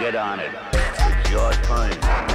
Get on it. It's your turn.